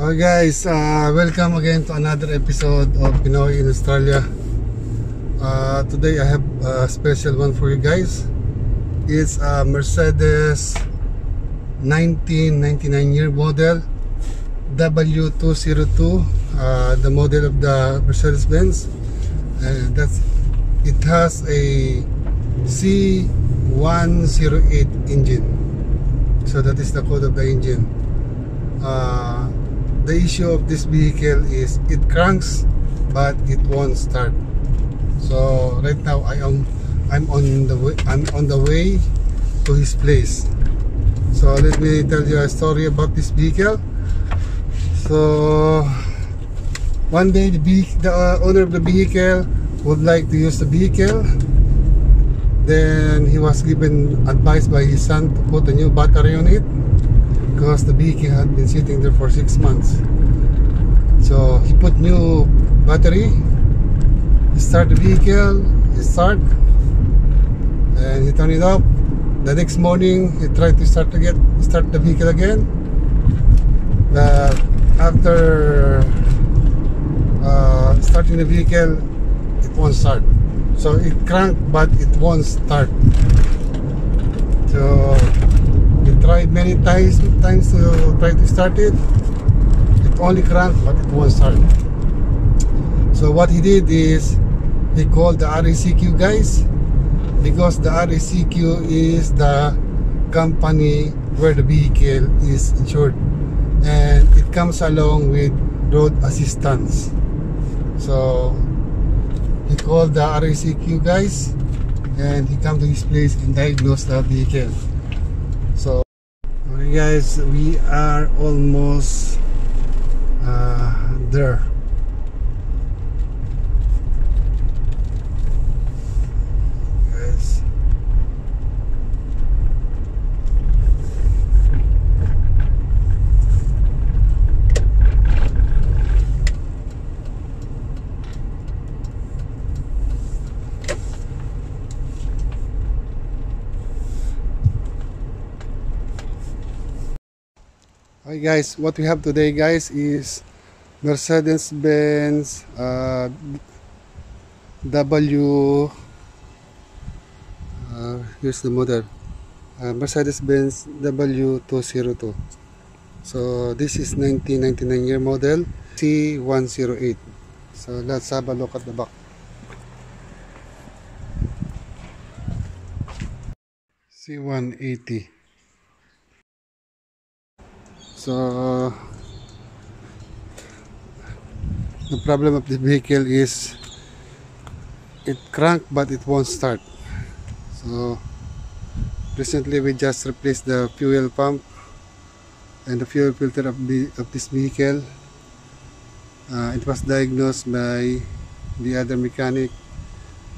Okay guys, uh, welcome again to another episode of Pinoy in Australia. Uh, today I have a special one for you guys. It's a Mercedes 1999 year model W202, uh, the model of the Mercedes-Benz. Uh, that's it has a C108 engine. So that is the code of the engine. Uh, the issue of this vehicle is it cranks but it won't start. So right now I am I'm on the way I'm on the way to his place. So let me tell you a story about this vehicle. So one day the, the uh, owner of the vehicle would like to use the vehicle. Then he was given advice by his son to put a new battery on it because the vehicle had been sitting there for six months. So he put new battery he start the vehicle he start and he turn it off the next morning he tried to start again start the vehicle again. But after uh, starting the vehicle it won't start. So it crank but it won't start. So tried many times times uh, to try to start it. It only cranked but it won't start. So what he did is he called the RACQ guys because the RACQ is the company where the vehicle is insured. And it comes along with road assistance. So he called the RACQ guys and he come to his place and diagnosed the vehicle guys we are almost uh, there Hi guys, what we have today guys is Mercedes-Benz uh, W uh, here's the model. Uh, Mercedes-Benz W202 so this is 1999 year model C108 so let's have a look at the back. C180 so the problem of the vehicle is it crank but it won't start. So recently we just replaced the fuel pump and the fuel filter of, the, of this vehicle. Uh, it was diagnosed by the other mechanic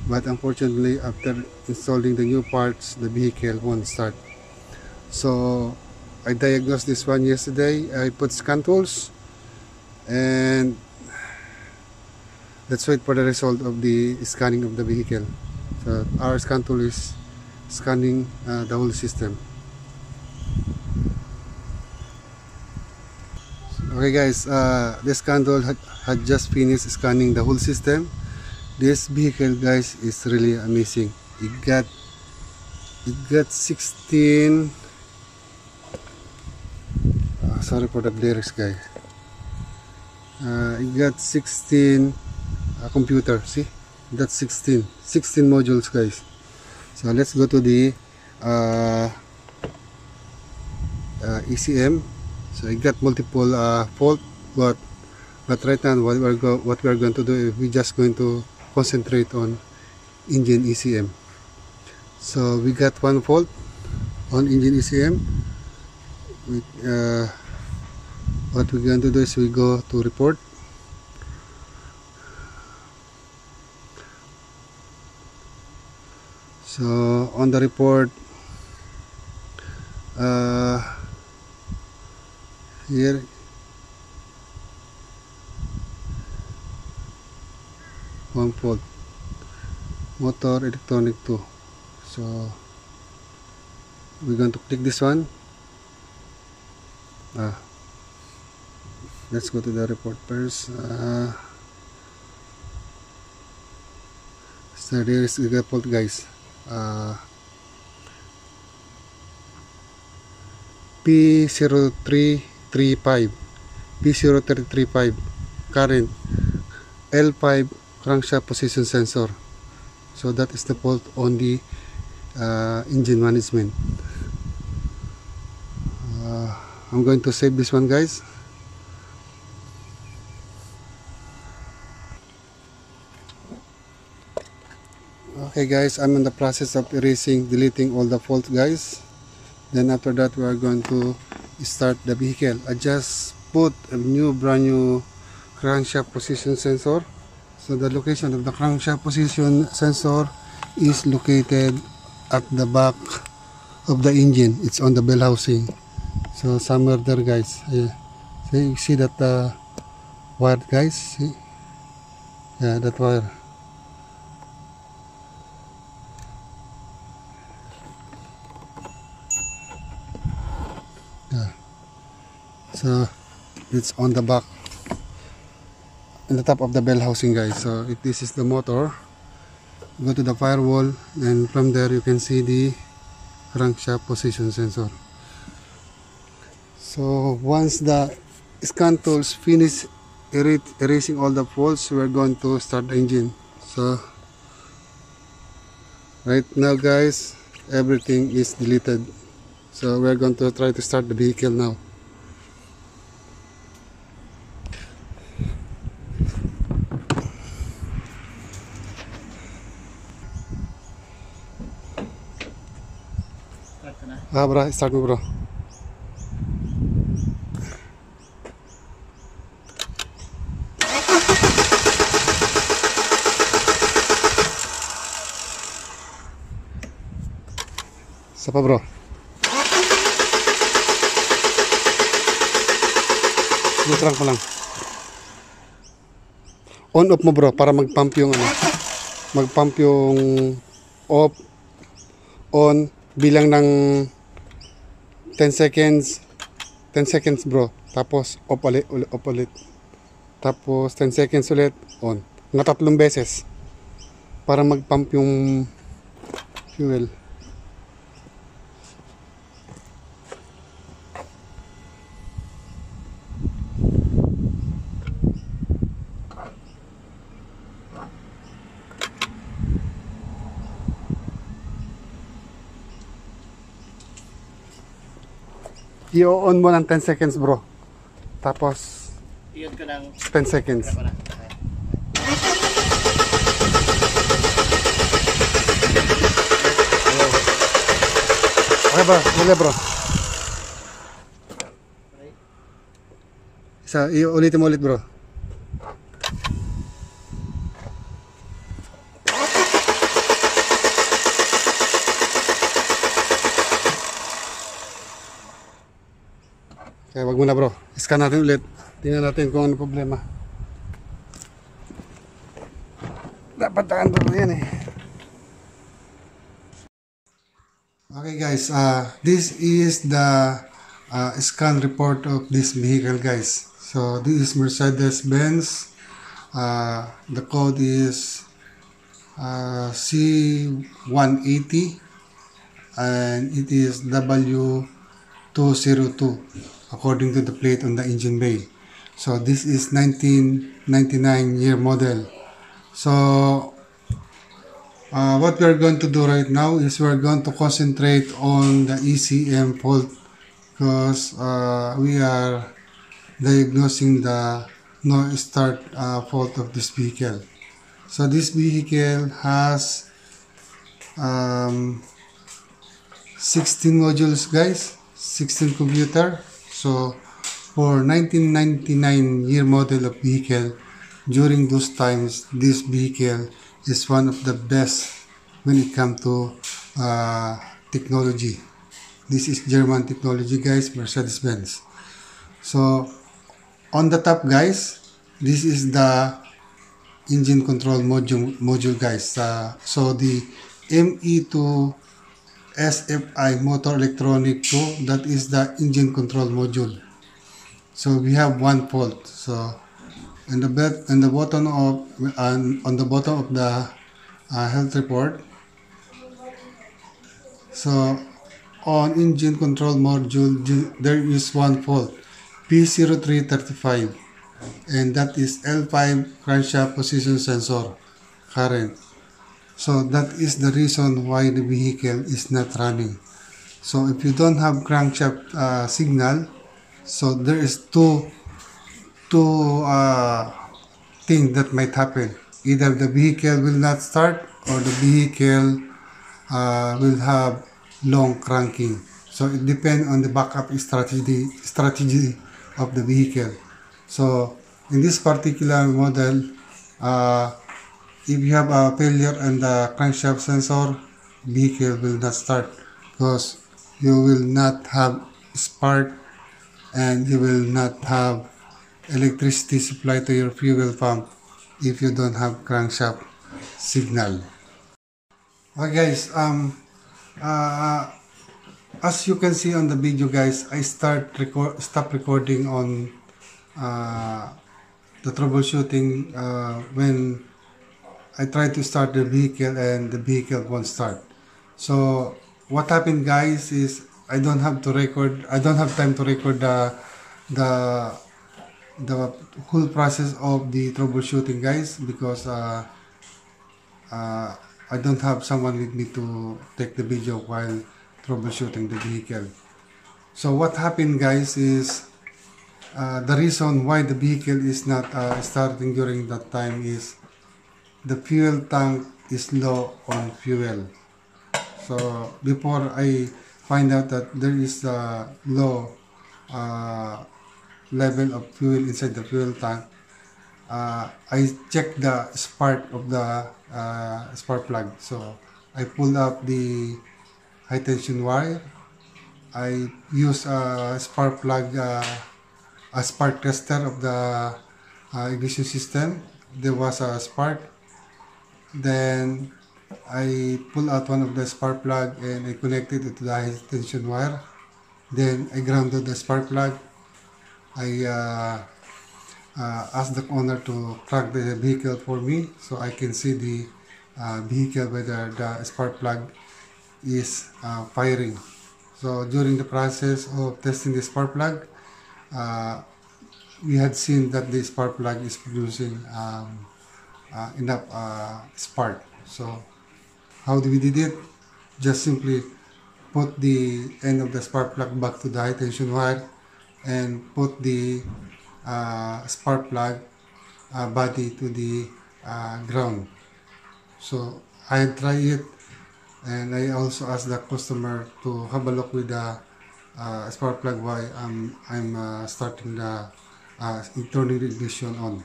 but unfortunately after installing the new parts the vehicle won't start. So I diagnosed this one yesterday I put scan tools and let's wait for the result of the scanning of the vehicle. So our scan tool is scanning uh, the whole system. Okay guys uh, scan tool had, had just finished scanning the whole system. This vehicle guys is really amazing. It got it got 16 uh, sorry for the lyrics guys. Uh, it got 16 uh, computer see? That's 16 16 modules guys. So let's go to the uh, uh, ECM so I got multiple uh, fault but but right now what we're go what we're going to do is we're just going to concentrate on engine ECM so we got one fault on engine ECM we, uh, what we're going to do is we go to report. So on the report uh, here one fault motor electronic 2 so we're going to click this one. Ah let's go to the report first uh, so there is the fault guys uh, P0335 P0335 current. L5 crankshaft position sensor. So that is the fault on the uh, engine management. Uh, I'm going to save this one guys okay guys I'm in the process of erasing deleting all the faults guys. Then after that we are going to start the vehicle. I just put a new brand new crankshaft position sensor. So the location of the crankshaft position sensor is located at the back of the engine. It's on the bell housing. So somewhere there guys. Yeah. so you see that uh, wire guys? See? yeah that wire so it's on the back in the top of the bell housing guys. So if this is the motor go to the firewall and from there you can see the crankshaft position sensor. So once the scan tools finish er erasing all the faults we're going to start the engine. So right now guys everything is deleted. So we're going to try to start the vehicle now Ah, bro, start mo bro. Isa pa bro. Neutral ko lang. On off mo bro para mag-pump yung ano. Mag-pump yung off on bilang ng 10 seconds. 10 seconds bro. Tapos off ulit, ulit, off ulit. Tapos 10 seconds ulit. On. Nga tatlong beses. Para mag-pump yung fuel i-on mo ng 10 seconds bro. Tapos Iyon ko ng 10 seconds. Okay bro. Muli bro. Isa i-ulitin mo ulit bro muna bro. Scan natin ulit. Tingnan natin kung ano problema. Dapat takan yan eh. Okay guys, uh, this is the uh, scan report of this vehicle guys. So this is Mercedes-Benz. Uh, the code is uh, C180 and it is W202 according to the plate on the engine bay. So this is 1999 year model. So uh, what we are going to do right now is we are going to concentrate on the ECM fault because uh, we are diagnosing the no start uh, fault of this vehicle. So this vehicle has um, 16 modules guys, 16 computer. So for 1999 year model of vehicle, during those times, this vehicle is one of the best when it comes to uh, technology. This is German technology, guys, Mercedes-Benz. So, on the top, guys, this is the engine control module, module guys. Uh, so, the ME2 SFI motor electronic 2, that is the engine control module. So we have one fault. So in the bed, in the bottom of on, on the bottom of the uh, health report. So on engine control module, there is one fault, P0335, and that is L5 crankshaft position sensor current. So that is the reason why the vehicle is not running. So if you don't have crankshaft uh, signal, so there is two two uh, things that might happen. Either the vehicle will not start or the vehicle uh, will have long cranking. So it depends on the backup strategy strategy of the vehicle. So in this particular model, uh, if you have a failure in the crankshaft sensor, vehicle will not start because you will not have spark and you will not have electricity supply to your fuel pump if you don't have crankshaft signal. Okay guys, um, uh, as you can see on the video guys, I start record, stop recording on uh, the troubleshooting uh, when I try to start the vehicle and the vehicle won't start. So what happened guys is I don't have to record, I don't have time to record the, the, the whole process of the troubleshooting guys because uh, uh, I don't have someone with me to take the video while troubleshooting the vehicle. So what happened guys is uh, the reason why the vehicle is not uh, starting during that time is the fuel tank is low on fuel. So before I find out that there is a low uh, level of fuel inside the fuel tank, uh, I check the spark of the uh, spark plug. So I pull up the high tension wire. I use a spark plug, uh, a spark tester of the uh, ignition system. There was a spark then I pull out one of the spark plug and I connected it to the high tension wire. Then I grounded the spark plug. I uh, uh, asked the owner to plug the vehicle for me so I can see the uh, vehicle whether the spark plug is uh, firing. So during the process of testing the spark plug, uh, we had seen that the spark plug is producing um, uh, enough uh, spark. So how do we did it? Just simply put the end of the spark plug back to the high tension wire and put the uh, spark plug uh, body to the uh, ground. So I tried it and I also asked the customer to have a look with the uh, spark plug while I'm, I'm uh, starting the uh, turning ignition on.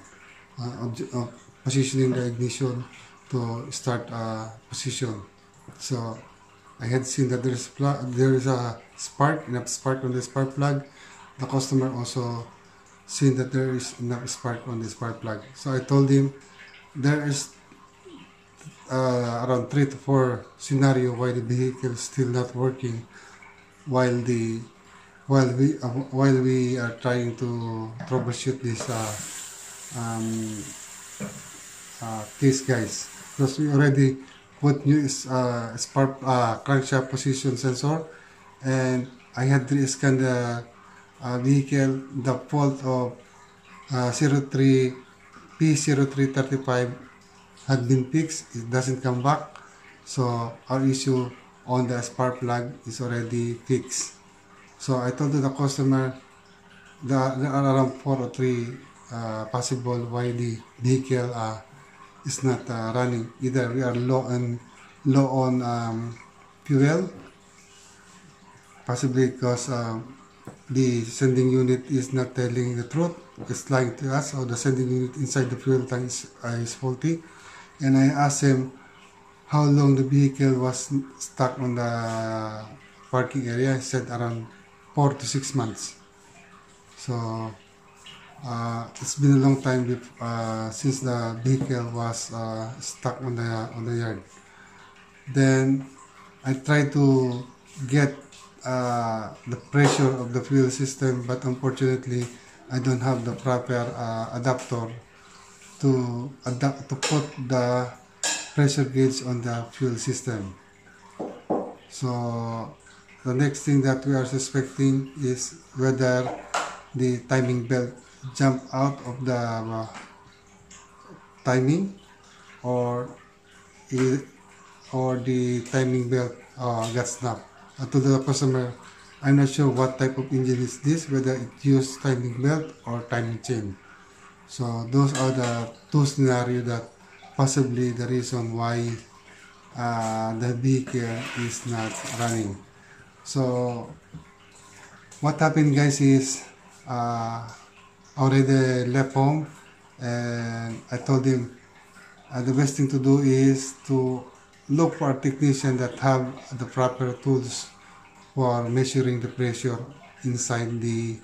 Positioning the ignition to start a position. So I had seen that there's there is a spark, enough spark on the spark plug. The customer also seen that there is enough spark on the spark plug. So I told him there is uh, around three to four scenario why the vehicle is still not working while the while we uh, while we are trying to troubleshoot this uh, um, uh, case guys. Because we already put new uh, spark uh, crankshaft position sensor and I had to scan the uh, vehicle the fault of uh, 03 P0335 had been fixed it doesn't come back. So our issue on the spark plug is already fixed. So I told the customer there are around four or three uh, possible why the vehicle uh, is not uh, running. Either we are low on low on um, fuel, possibly because um, the sending unit is not telling the truth, it's lying to us, or the sending unit inside the fuel tank is, uh, is faulty. And I asked him how long the vehicle was stuck on the parking area. He said around four to six months. So uh, it's been a long time uh, since the vehicle was uh, stuck on the on the yard. Then I tried to get uh, the pressure of the fuel system, but unfortunately I don't have the proper uh, adapter to adapt to put the pressure gauge on the fuel system. So the next thing that we are suspecting is whether the timing belt jump out of the uh, timing or or the timing belt uh, got snapped. Uh, to the customer, I'm not sure what type of engine is this, whether it used timing belt or timing chain. So those are the two scenarios that possibly the reason why uh, the vehicle is not running. So what happened guys is uh, already left home and I told him uh, the best thing to do is to look for a technician that have the proper tools for measuring the pressure inside the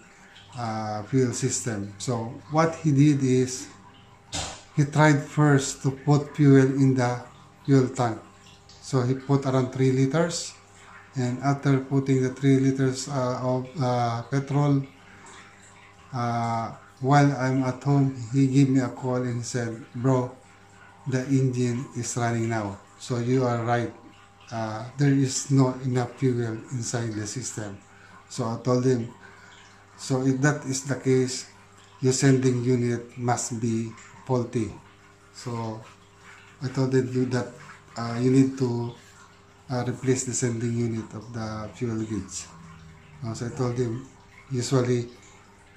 uh, fuel system. So what he did is he tried first to put fuel in the fuel tank. So he put around 3 liters and after putting the 3 liters uh, of uh, petrol uh, while I'm at home he gave me a call and said bro the engine is running now. So you are right. Uh, there is not enough fuel inside the system. So I told him so if that is the case your sending unit must be faulty. So I told him that uh, you need to uh, replace the sending unit of the fuel gauge. So I told him usually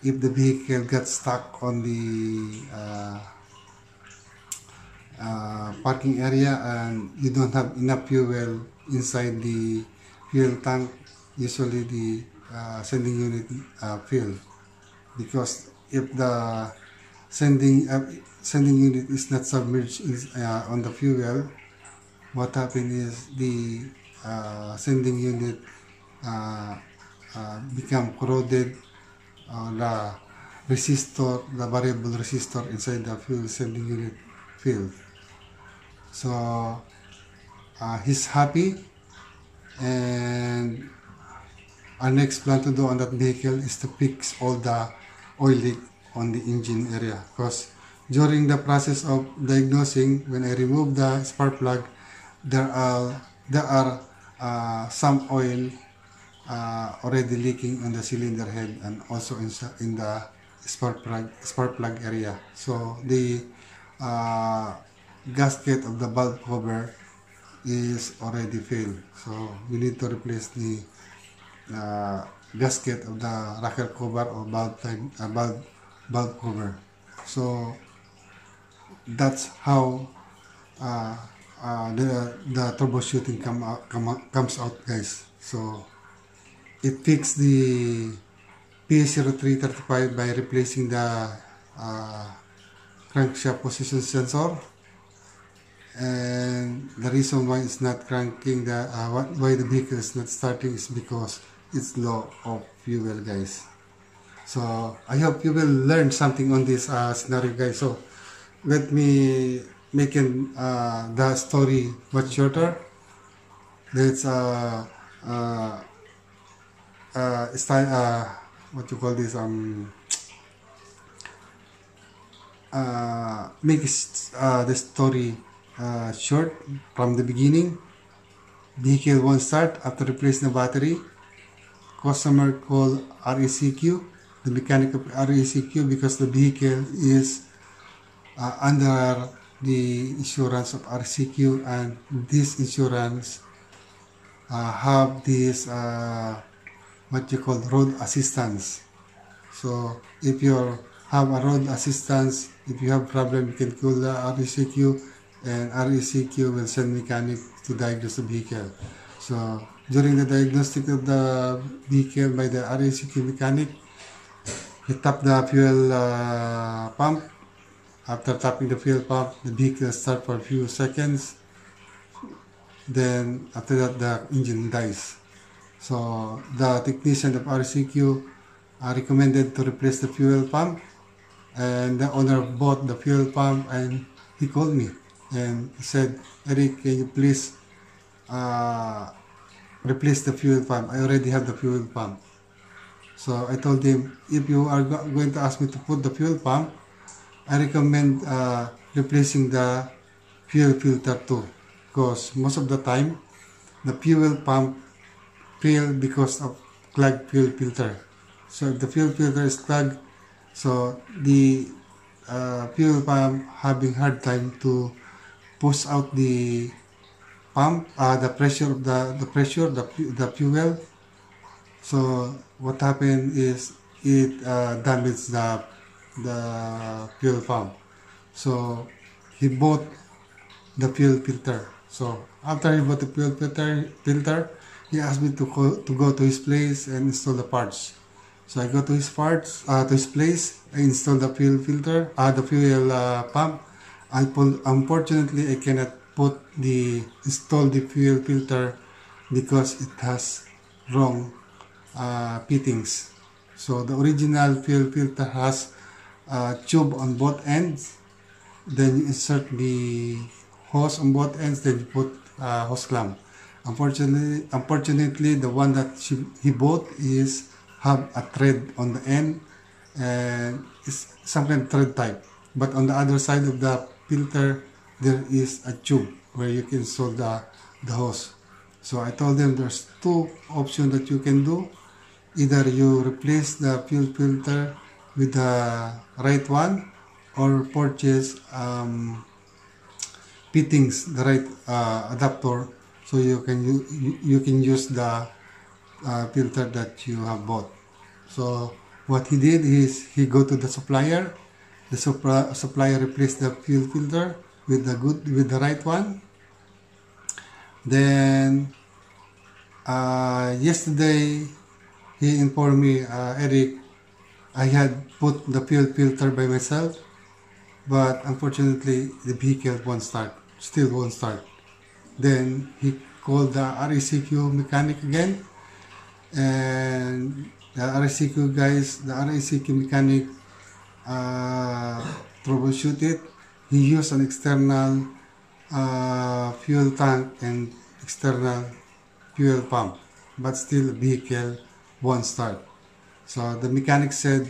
if the vehicle gets stuck on the uh, uh, parking area and you don't have enough fuel inside the fuel tank usually the uh, sending unit uh, fail because if the sending uh, sending unit is not submerged in, uh, on the fuel what happens is the uh, sending unit become corroded uh, the resistor the variable resistor inside the fuel sending unit field. so uh, he's happy and our next plan to do on that vehicle is to fix all the oil leak on the engine area because during the process of diagnosing when I remove the spark plug there are there are uh, some oil uh, already leaking on the cylinder head and also in, in the spark plug spark plug area. So the uh, gasket of the valve cover is already failed so we need to replace the uh, gasket of the rocker cover or valve type uh, valve, valve cover. So that's how uh, uh, the the troubleshooting come out, come out, comes out guys. So it fixed the P0335 by replacing the uh, crankshaft position sensor. And the reason why it's not cranking the uh, why the vehicle is not starting is because it's low of fuel guys. So I hope you will learn something on this uh, scenario guys. So let me make uh, the story much shorter. Let's uh, style, uh, what you call this um uh, make uh, the story uh, short from the beginning. Vehicle won't start after replacing the battery. Customer call RACQ, the mechanic of RACQ because the vehicle is uh, under the insurance of RCQ and this insurance uh, have this uh, what you call road assistance. So if you have a road assistance, if you have problem, you can call the RACQ and RACQ will send mechanic to diagnose the vehicle. So during the diagnostic of the vehicle by the RACQ mechanic, he tap the fuel uh, pump. After tapping the fuel pump, the vehicle start for a few seconds. Then after that, the engine dies. So the technician of RCQ uh, recommended to replace the fuel pump and the owner bought the fuel pump and he called me and said, Eric, can you please uh, replace the fuel pump? I already have the fuel pump. So I told him, if you are go- going to ask me to put the fuel pump, I recommend uh, replacing the fuel filter too. Because most of the time, the fuel pump fail because of clogged fuel filter. So if the fuel filter is clogged, so the uh, fuel pump having hard time to push out the pump, uh, the pressure of the, the pressure, the, the fuel. So what happened is it uh, damaged the, the fuel pump. So he bought the fuel filter. So after he bought the fuel filter, filter he asked me to go, to go to his place and install the parts. So I go to his parts, uh, to his place, I install the fuel filter, uh, the fuel uh, pump. I put, unfortunately, I cannot put the, install the fuel filter because it has wrong uh, fittings. So the original fuel filter has a tube on both ends. Then you insert the hose on both ends. Then you put uh, hose clamp. Unfortunately, unfortunately, the one that she, he bought is have a thread on the end, and it's some kind of thread type. But on the other side of the filter, there is a tube where you can install the the hose. So I told them there's two options that you can do. Either you replace the fuel filter with the right one, or purchase um, fittings, the right uh, adapter, so you can you, you can use the uh, filter that you have bought. So what he did is he go to the supplier. The supra- supplier replaced the fuel filter with the good with the right one. Then uh, yesterday he informed me, uh, Eric, I had put the fuel filter by myself, but unfortunately the vehicle won't start, still won't start. Then he called the RACQ mechanic again, and the RACQ guys, the RACQ mechanic uh, troubleshoot it. He used an external uh, fuel tank and external fuel pump, but still vehicle won't start. So the mechanic said,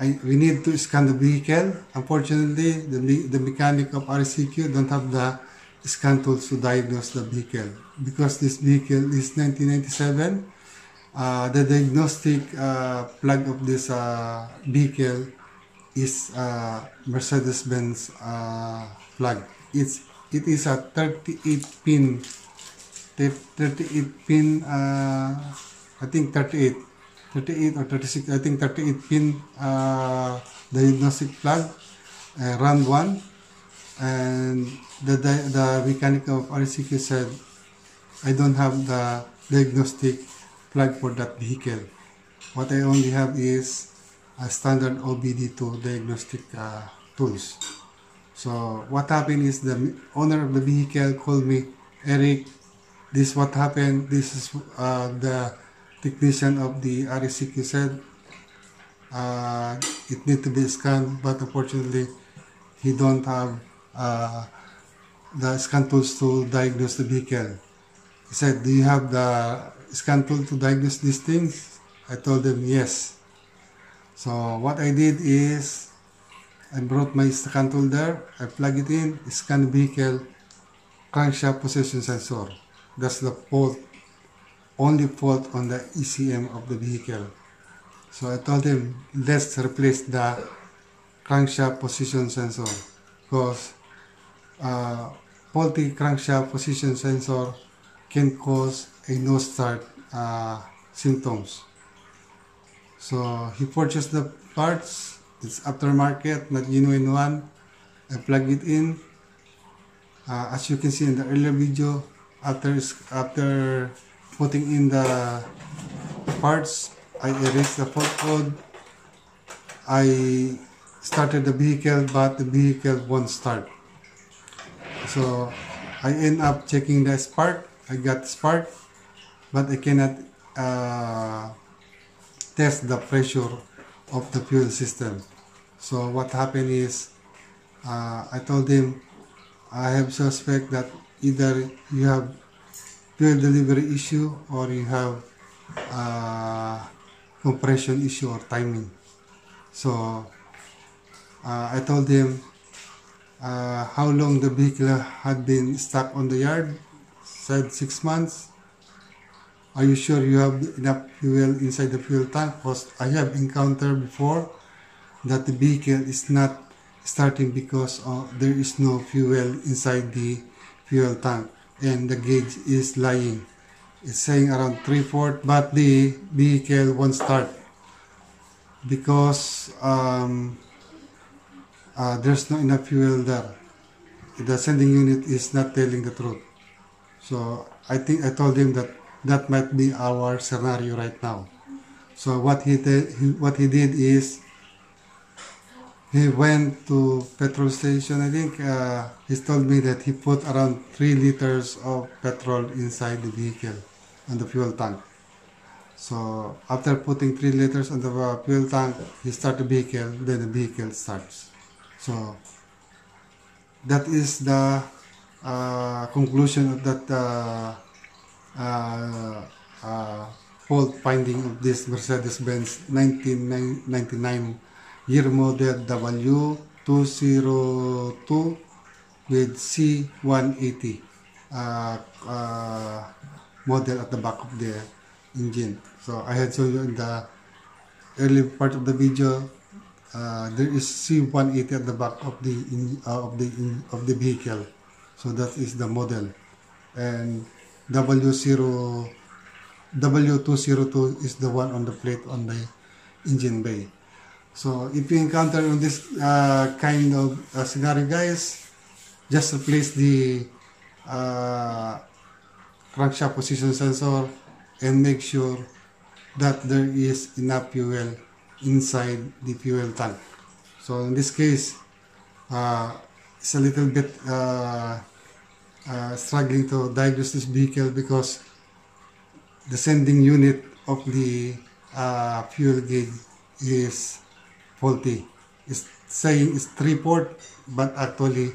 I, we need to scan the vehicle. Unfortunately, the, the mechanic of RCQ don't have the scan tools to diagnose the vehicle. Because this vehicle is 1997, uh, the diagnostic uh, plug of this uh, vehicle is uh, Mercedes-Benz uh, plug. It's it is a 38 pin, 38 pin. Uh, I think 38, 38 or 36. I think 38 pin uh, diagnostic plug, uh, round one, and the the, the mechanic of RCQ said, I don't have the diagnostic plug for that vehicle. What I only have is a standard OBD2 diagnostic uh, tools. So what happened is the owner of the vehicle called me, Eric, this is what happened. This is uh, the technician of the RACQ said uh, it need to be scanned, but unfortunately he don't have uh, the scan tools to diagnose the vehicle. He said, do you have the scan tool to diagnose these things? I told him yes. So what I did is I brought my scan tool there, I plug it in, scan vehicle, crankshaft position sensor. That's the fault, only fault on the ECM of the vehicle. So I told him, let's replace the crankshaft position sensor because uh, faulty crankshaft position sensor can cause a no start uh, symptoms. So he purchased the parts. It's aftermarket, not genuine one. I plug it in. Uh, as you can see in the earlier video, after after putting in the parts, I erased the fault code. I started the vehicle, but the vehicle won't start. So I end up checking the spark. I got spark, but I cannot uh, test the pressure of the fuel system. So what happened is, uh, I told him, I have suspect that either you have fuel delivery issue or you have uh, compression issue or timing. So uh, I told him uh, how long the vehicle had been stuck on the yard. Said six months. Are you sure you have enough fuel inside the fuel tank? Because I have encountered before that the vehicle is not starting because uh, there is no fuel inside the fuel tank and the gauge is lying. It's saying around 3 4 but the vehicle won't start because um, uh, there's not enough fuel there. The sending unit is not telling the truth. So I think I told him that that might be our scenario right now. So what he, he what he did is he went to petrol station. I think uh, he told me that he put around three liters of petrol inside the vehicle on the fuel tank. So after putting three liters on the fuel tank, he start the vehicle. Then the vehicle starts. So that is the uh, conclusion of that uh, uh, uh, fault finding of this Mercedes-Benz 1999 year model W202 with C180 uh, uh, model at the back of the engine. So I had shown you in the early part of the video uh, there is C180 at the back of the in, uh, of the in, of the vehicle. So that is the model. And W0 W202 is the one on the plate on the engine bay. So if you encounter on this uh, kind of uh, scenario guys, just replace the uh, crankshaft position sensor and make sure that there is enough fuel inside the fuel tank. So in this case, uh, it's a little bit uh, uh, struggling to diagnose this vehicle because the sending unit of the uh, fuel gauge is faulty. It's saying it's three port, but actually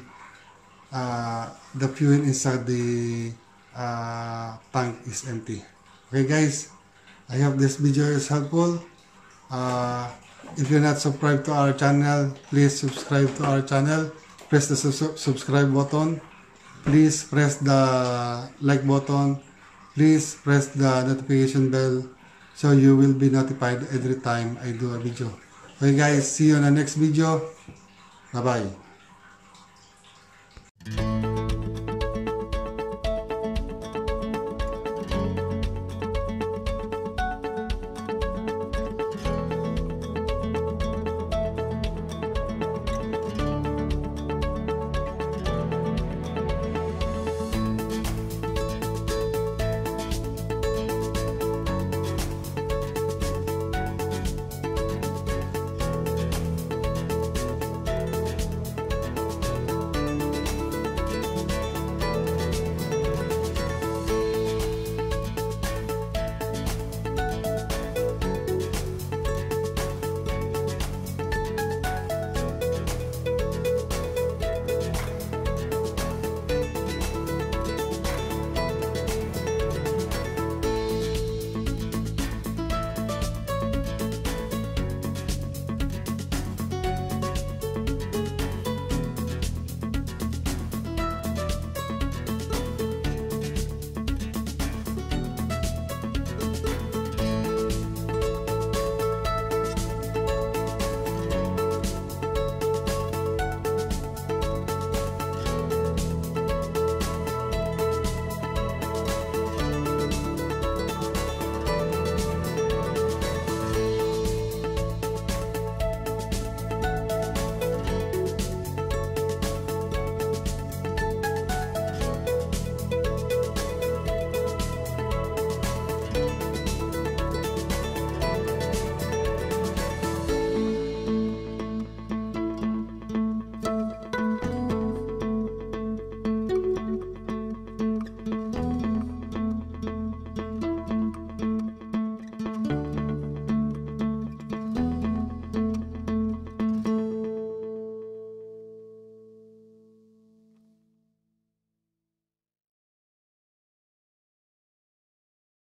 uh, the fuel inside the uh, tank is empty. Okay guys, I hope this video is helpful. Uh, if you're not subscribed to our channel, please subscribe to our channel. Press the su subscribe button. Please press the like button. Please press the notification bell so you will be notified every time I do a video. Okay guys, see you on the next video. Bye-bye.